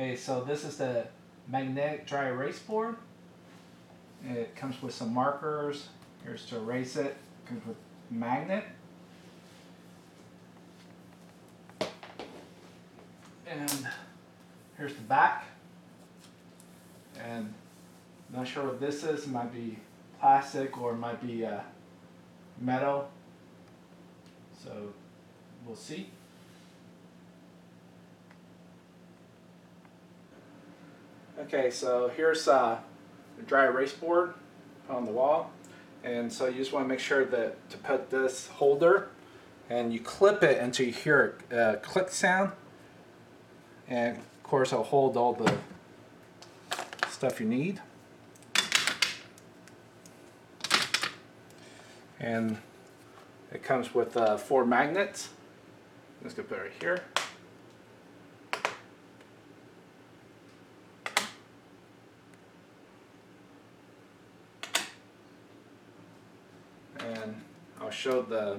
Okay, so this is the magnetic dry erase board. It comes with some markers. Here's to erase it. Comes with magnet. And here's the back. And not sure what this is. It might be plastic or it might be uh, metal. So we'll see. Okay, so here's a dry erase board on the wall. And so you just want to make sure that to put this holder and you clip it until you hear a uh, click sound. And of course it'll hold all the stuff you need. And it comes with uh, four magnets. Let's get put it right here. And I'll show the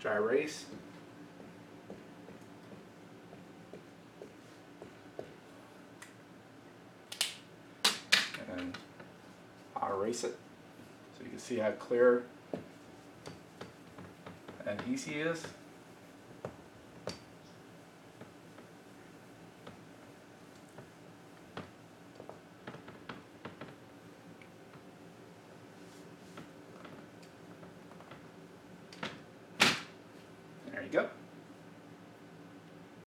dry erase. And I'll erase it so you can see how clear and easy it is. go.